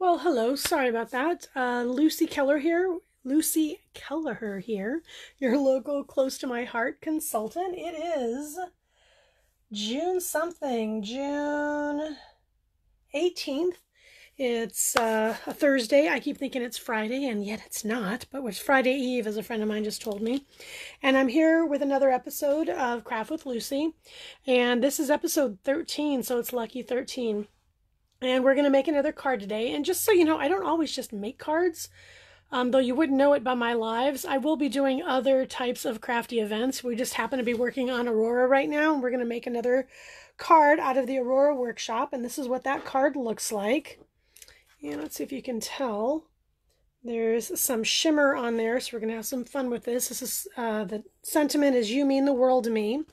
Well, hello. Sorry about that. Uh, Lucy Keller here. Lucy Kelleher here, your local close to my heart consultant. It is June something, June 18th. It's uh, a Thursday. I keep thinking it's Friday, and yet it's not, but it's Friday Eve, as a friend of mine just told me. And I'm here with another episode of Craft with Lucy. And this is episode 13, so it's lucky 13. And we're going to make another card today. And just so you know, I don't always just make cards, um, though you wouldn't know it by my lives. I will be doing other types of crafty events. We just happen to be working on Aurora right now, and we're going to make another card out of the Aurora workshop. And this is what that card looks like. And let's see if you can tell. There's some shimmer on there, so we're going to have some fun with this. This is uh, the sentiment is "You mean the world to me."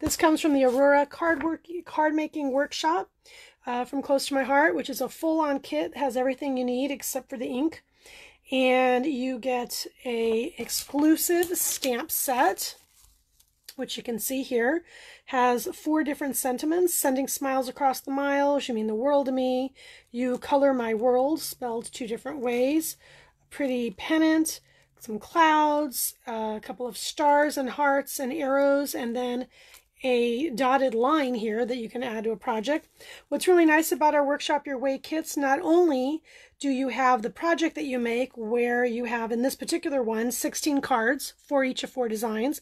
This comes from the Aurora card work card making workshop uh, from Close to My Heart, which is a full-on kit, has everything you need except for the ink. And you get a exclusive stamp set, which you can see here, has four different sentiments, sending smiles across the miles, you mean the world to me, you color my world, spelled two different ways, pretty pennant, some clouds, uh, a couple of stars and hearts and arrows, and then a dotted line here that you can add to a project. What's really nice about our Workshop Your Way kits, not only do you have the project that you make where you have, in this particular one, 16 cards for each of four designs,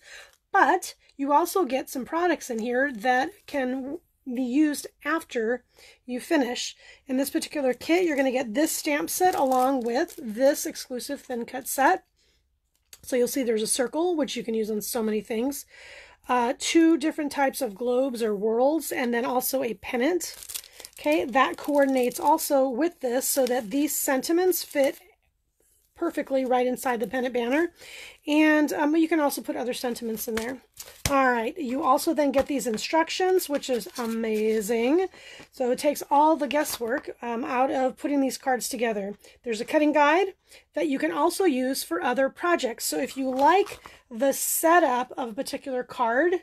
but you also get some products in here that can be used after you finish. In this particular kit, you're going to get this stamp set along with this exclusive thin cut set. So you'll see there's a circle, which you can use on so many things uh, two different types of globes or worlds, and then also a pennant. Okay, that coordinates also with this so that these sentiments fit perfectly right inside the pennant banner. And um, you can also put other sentiments in there. All right, you also then get these instructions, which is amazing. So it takes all the guesswork um, out of putting these cards together. There's a cutting guide that you can also use for other projects. So if you like the setup of a particular card,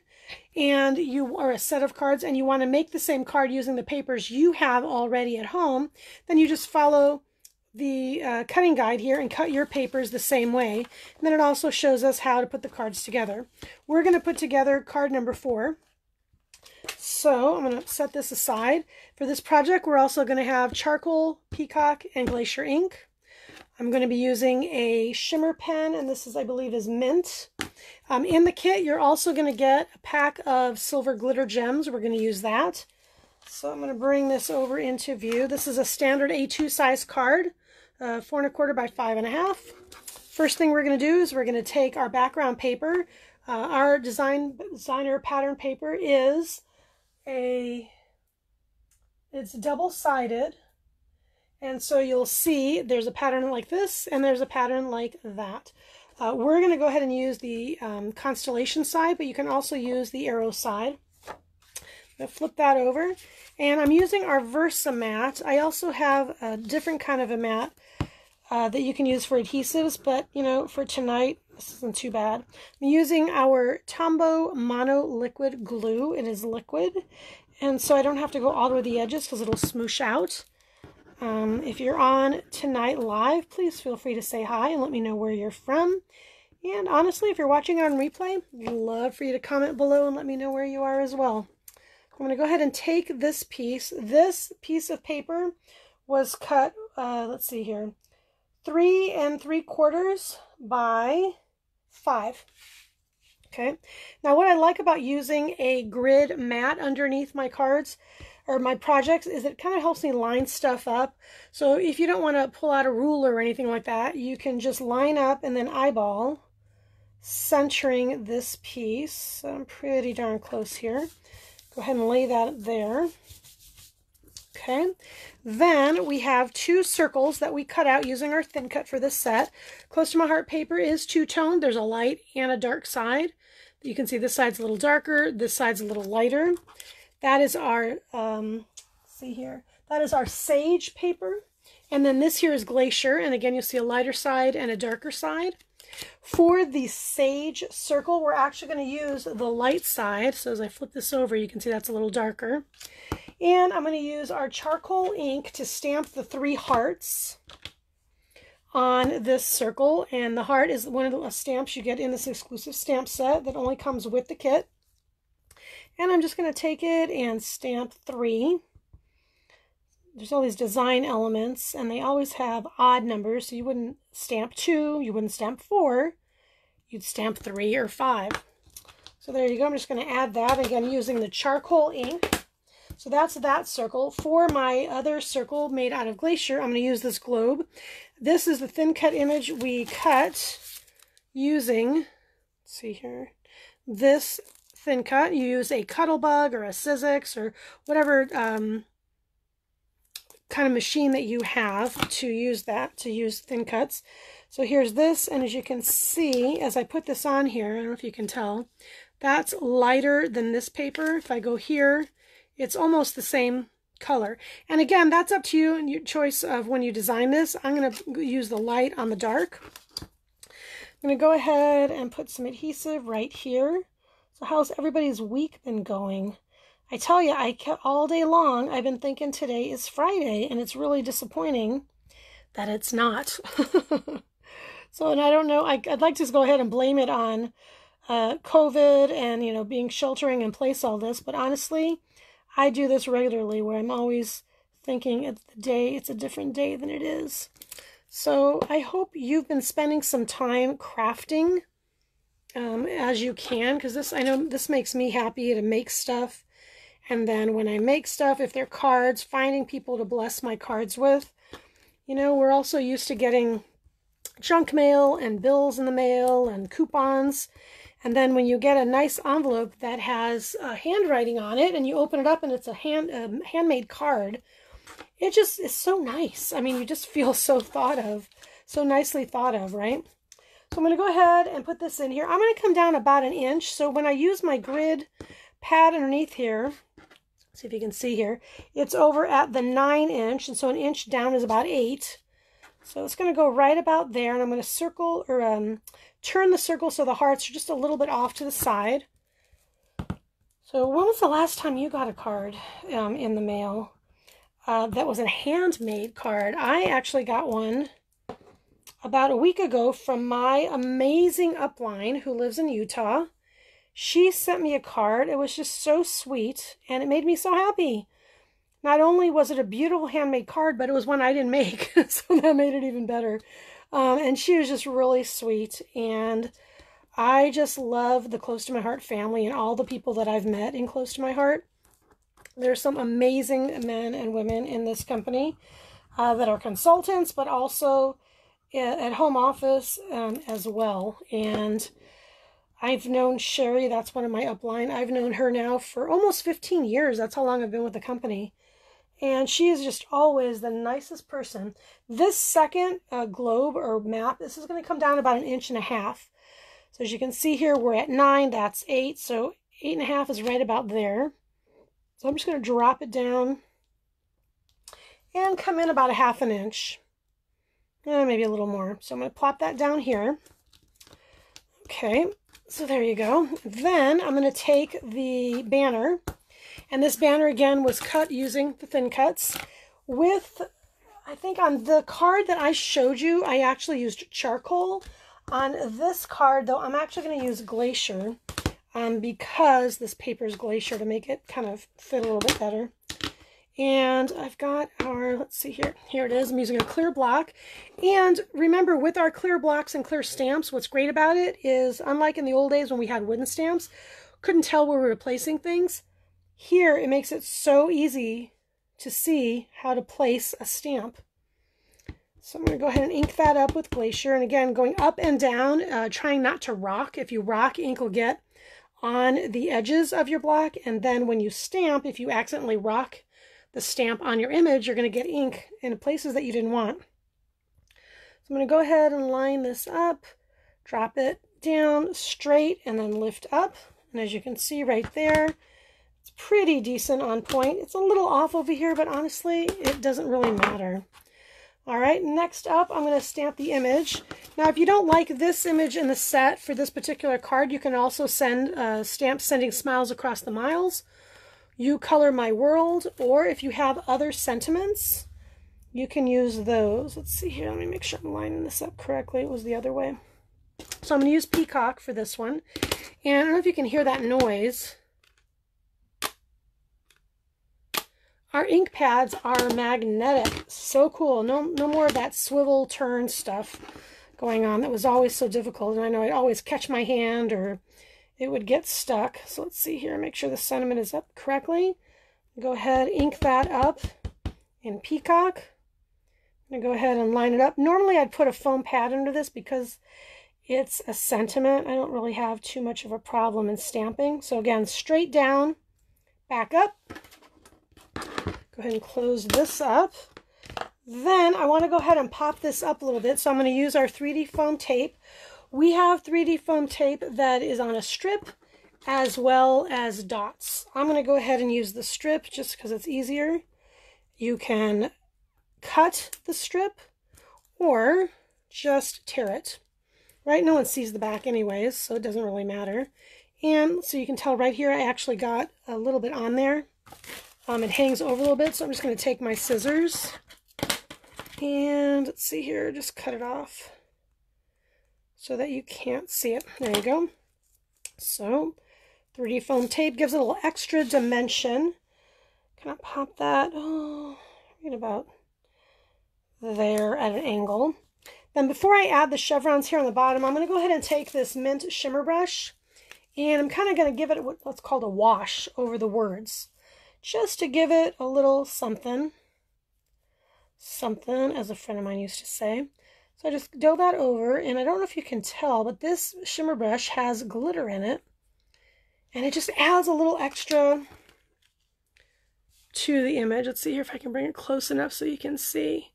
and you are a set of cards and you want to make the same card using the papers you have already at home, then you just follow the uh, cutting guide here and cut your papers the same way. And then it also shows us how to put the cards together. We're going to put together card number four. So I'm going to set this aside. For this project, we're also going to have charcoal, peacock, and glacier ink. I'm going to be using a shimmer pen, and this is, I believe, is mint. Um, in the kit, you're also going to get a pack of silver glitter gems. We're going to use that. So I'm going to bring this over into view. This is a standard A2 size card uh, four and a quarter by five and a half. First thing we're going to do is we're going to take our background paper. Uh, our design designer pattern paper is a, it's double-sided. And so you'll see there's a pattern like this and there's a pattern like that. Uh, we're going to go ahead and use the um, constellation side, but you can also use the arrow side. I'm flip that over. And I'm using our Versamat. I also have a different kind of a mat uh, that you can use for adhesives, but you know, for tonight, this isn't too bad. I'm using our Tombow Mono Liquid Glue. It is liquid, and so I don't have to go all the way to the edges because it'll smoosh out. Um, if you're on tonight live, please feel free to say hi and let me know where you're from. And honestly, if you're watching on replay, love for you to comment below and let me know where you are as well. I'm going to go ahead and take this piece. This piece of paper was cut, uh, let's see here, three and three quarters by five. Okay. Now what I like about using a grid mat underneath my cards or my projects is it kind of helps me line stuff up. So if you don't want to pull out a ruler or anything like that, you can just line up and then eyeball centering this piece. I'm pretty darn close here. Go ahead and lay that there. Okay, then we have two circles that we cut out using our thin cut for this set. Close to my heart paper is two-toned. There's a light and a dark side. You can see this side's a little darker, this side's a little lighter. That is our, um, see here, that is our sage paper. And then this here is glacier, and again you'll see a lighter side and a darker side. For the sage circle, we're actually going to use the light side. So as I flip this over, you can see that's a little darker. And I'm going to use our charcoal ink to stamp the three hearts on this circle. And the heart is one of the stamps you get in this exclusive stamp set that only comes with the kit. And I'm just going to take it and stamp three. There's all these design elements, and they always have odd numbers. So you wouldn't stamp two, you wouldn't stamp four, you'd stamp three or five. So there you go. I'm just going to add that again using the charcoal ink. So that's that circle. For my other circle made out of glacier, I'm going to use this globe. This is the thin cut image we cut using, see here, this thin cut. You use a Cuttlebug or a Sizzix or whatever um, kind of machine that you have to use that, to use thin cuts. So here's this, and as you can see, as I put this on here, I don't know if you can tell, that's lighter than this paper. If I go here, it's almost the same color. And again, that's up to you and your choice of when you design this. I'm going to use the light on the dark. I'm going to go ahead and put some adhesive right here. So how's everybody's week been going? I tell you, I kept all day long, I've been thinking today is Friday, and it's really disappointing that it's not. so, and I don't know, I, would like to go ahead and blame it on uh, COVID and, you know, being sheltering in place all this, but honestly, I do this regularly where I'm always thinking it's the day, it's a different day than it is. So I hope you've been spending some time crafting um, as you can, because this, I know this makes me happy to make stuff. And then when I make stuff, if they're cards, finding people to bless my cards with. You know, we're also used to getting junk mail and bills in the mail and coupons. And then when you get a nice envelope that has uh, handwriting on it and you open it up and it's a hand a handmade card, it just is so nice. I mean, you just feel so thought of, so nicely thought of, right? So I'm going to go ahead and put this in here. I'm going to come down about an inch. So when I use my grid pad underneath here, see if you can see here, it's over at the 9 inch. And so an inch down is about 8. So it's going to go right about there. And I'm going to circle or um, turn the circle so the hearts are just a little bit off to the side. So when was the last time you got a card um, in the mail uh, that was a handmade card? I actually got one about a week ago from my amazing upline who lives in Utah. She sent me a card. It was just so sweet and it made me so happy. Not only was it a beautiful handmade card, but it was one I didn't make, so that made it even better. Um, and she was just really sweet. And I just love the Close to My Heart family and all the people that I've met in Close to My Heart. There's some amazing men and women in this company uh, that are consultants, but also at home office um, as well. And I've known Sherry, that's one of my upline. I've known her now for almost 15 years. That's how long I've been with the company and she is just always the nicest person. This second uh, globe or map, this is going to come down about an inch and a half. So as you can see here, we're at nine, that's eight, so eight and a half is right about there. So I'm just going to drop it down and come in about a half an inch, and maybe a little more. So I'm going to plop that down here. Okay, so there you go. Then I'm going to take the banner and this banner again was cut using the thin cuts with, I think on the card that I showed you, I actually used charcoal. On this card though, I'm actually going to use Glacier um, because this paper is Glacier to make it kind of fit a little bit better. And I've got our, let's see here, here it is. I'm using a clear block. And remember, with our clear blocks and clear stamps, what's great about it is, unlike in the old days when we had wooden stamps, couldn't tell where we were placing things. Here, it makes it so easy to see how to place a stamp. So I'm going to go ahead and ink that up with Glacier. And again, going up and down, uh, trying not to rock. If you rock, ink will get on the edges of your block. And then when you stamp, if you accidentally rock the stamp on your image, you're going to get ink in places that you didn't want. So I'm going to go ahead and line this up, drop it down straight, and then lift up. And as you can see right there, pretty decent on point. It's a little off over here, but honestly, it doesn't really matter. All right, next up, I'm going to stamp the image. Now, if you don't like this image in the set for this particular card, you can also send uh, stamp Sending Smiles Across the Miles. You Color My World, or if you have other sentiments, you can use those. Let's see here. Let me make sure I'm lining this up correctly. It was the other way. So I'm going to use Peacock for this one. And I don't know if you can hear that noise. Our ink pads are magnetic. So cool. No, no more of that swivel turn stuff going on that was always so difficult. And I know I'd always catch my hand or it would get stuck. So let's see here. Make sure the sentiment is up correctly. Go ahead, ink that up in Peacock. I'm going to go ahead and line it up. Normally I'd put a foam pad under this because it's a sentiment. I don't really have too much of a problem in stamping. So again, straight down, back up. Go ahead and close this up. Then I want to go ahead and pop this up a little bit. So I'm going to use our 3D foam tape. We have 3D foam tape that is on a strip as well as dots. I'm going to go ahead and use the strip just because it's easier. You can cut the strip or just tear it. Right, no one sees the back anyways, so it doesn't really matter. And so you can tell right here I actually got a little bit on there. Um, it hangs over a little bit, so I'm just going to take my scissors and let's see here, just cut it off so that you can't see it. There you go. So 3D foam tape gives it a little extra dimension. Kind of pop that, oh, right about there at an angle. Then before I add the chevrons here on the bottom, I'm going to go ahead and take this mint shimmer brush and I'm kind of going to give it what's called a wash over the words just to give it a little something something as a friend of mine used to say so I just do that over and I don't know if you can tell but this shimmer brush has glitter in it and it just adds a little extra to the image let's see here if I can bring it close enough so you can see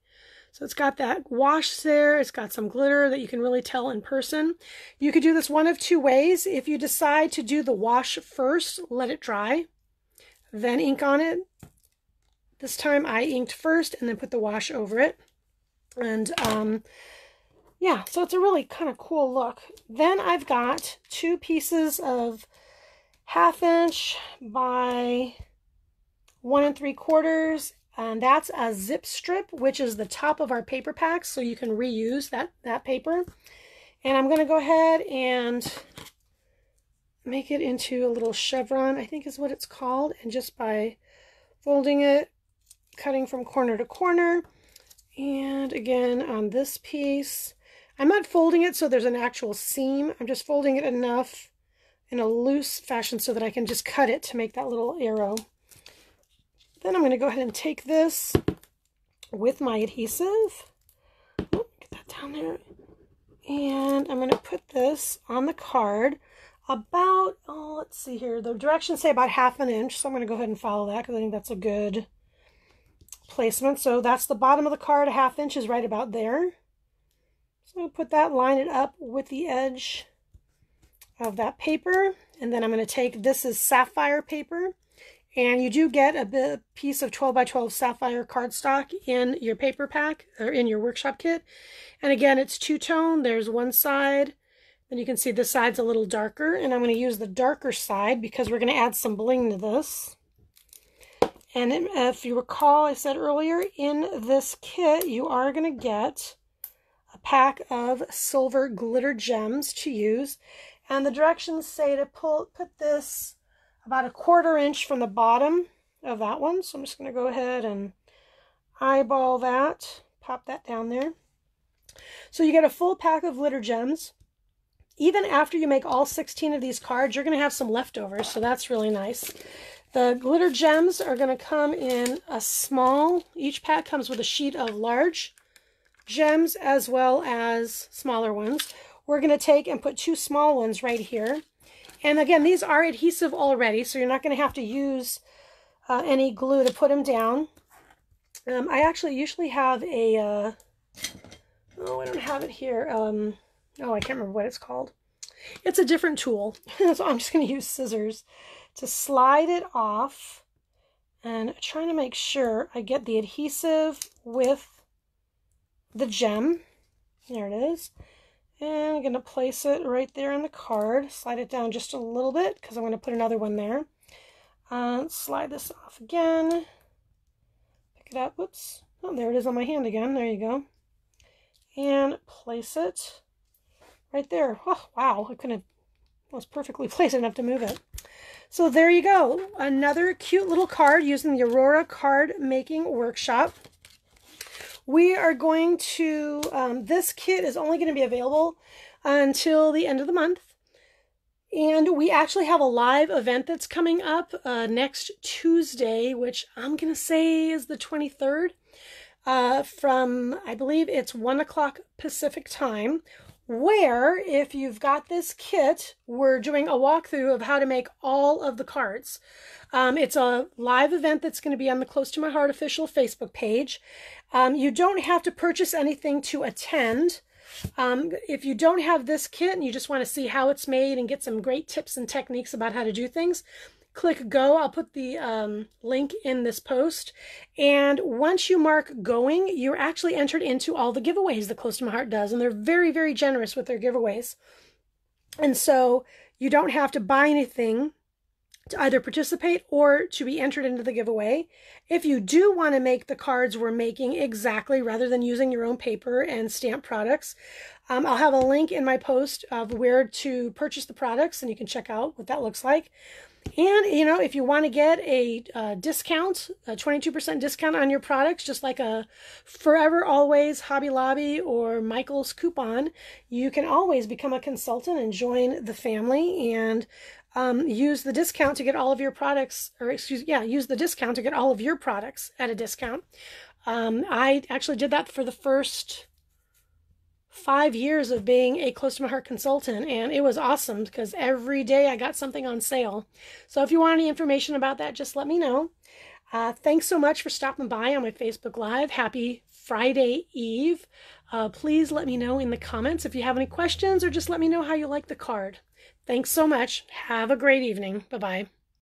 so it's got that wash there. It's got some glitter that you can really tell in person. You could do this one of two ways. If you decide to do the wash first, let it dry, then ink on it. This time I inked first and then put the wash over it. And um, yeah, so it's a really kind of cool look. Then I've got two pieces of half inch by one and three quarters and that's a zip strip, which is the top of our paper packs, so you can reuse that, that paper. And I'm going to go ahead and make it into a little chevron, I think is what it's called. And just by folding it, cutting from corner to corner, and again on this piece, I'm not folding it so there's an actual seam. I'm just folding it enough in a loose fashion so that I can just cut it to make that little arrow. Then I'm going to go ahead and take this with my adhesive. Get that down there. And I'm going to put this on the card about, oh, let's see here. The directions say about half an inch. So I'm going to go ahead and follow that because I think that's a good placement. So that's the bottom of the card. A half inch is right about there. So put that, line it up with the edge of that paper. And then I'm going to take, this is sapphire paper. And you do get a bit, piece of 12 by 12 sapphire cardstock in your paper pack or in your workshop kit. And again, it's two-tone. There's one side. Then you can see this side's a little darker. And I'm going to use the darker side because we're going to add some bling to this. And if you recall, I said earlier, in this kit, you are going to get a pack of silver glitter gems to use. And the directions say to pull, put this about a quarter inch from the bottom of that one. So I'm just going to go ahead and eyeball that, pop that down there. So you get a full pack of glitter gems. Even after you make all 16 of these cards, you're going to have some leftovers, so that's really nice. The glitter gems are going to come in a small, each pack comes with a sheet of large gems as well as smaller ones. We're going to take and put two small ones right here. And again, these are adhesive already, so you're not going to have to use uh, any glue to put them down. Um, I actually usually have a, uh, oh, I don't have it here. Um, oh, I can't remember what it's called. It's a different tool, so I'm just going to use scissors to slide it off and trying to make sure I get the adhesive with the gem. There it is. And I'm going to place it right there on the card. Slide it down just a little bit because I'm going to put another one there. Uh, slide this off again. Pick it up. Whoops. Oh, there it is on my hand again. There you go. And place it right there. Oh, wow. I couldn't have, was perfectly placed enough to move it. So there you go. Another cute little card using the Aurora card making workshop. We are going to, um, this kit is only going to be available until the end of the month. And we actually have a live event that's coming up uh, next Tuesday, which I'm going to say is the 23rd, uh, from I believe it's 1 o'clock Pacific time. Where, if you've got this kit, we're doing a walkthrough of how to make all of the cards. Um, it's a live event that's going to be on the Close to My Heart official Facebook page. Um, you don't have to purchase anything to attend. Um, if you don't have this kit and you just want to see how it's made and get some great tips and techniques about how to do things, click go. I'll put the um, link in this post. And once you mark going, you're actually entered into all the giveaways that Close to My Heart does. And they're very, very generous with their giveaways. And so you don't have to buy anything to either participate or to be entered into the giveaway. If you do want to make the cards we're making exactly rather than using your own paper and stamp products, um, I'll have a link in my post of where to purchase the products and you can check out what that looks like. And, you know, if you want to get a, a discount, a 22% discount on your products, just like a Forever Always Hobby Lobby or Michael's coupon, you can always become a consultant and join the family and um, use the discount to get all of your products, or excuse, yeah, use the discount to get all of your products at a discount. Um, I actually did that for the first five years of being a close to my heart consultant, and it was awesome because every day I got something on sale. So if you want any information about that, just let me know. Uh, thanks so much for stopping by on my Facebook Live. Happy Friday Eve. Uh, please let me know in the comments if you have any questions or just let me know how you like the card. Thanks so much. Have a great evening. Bye bye.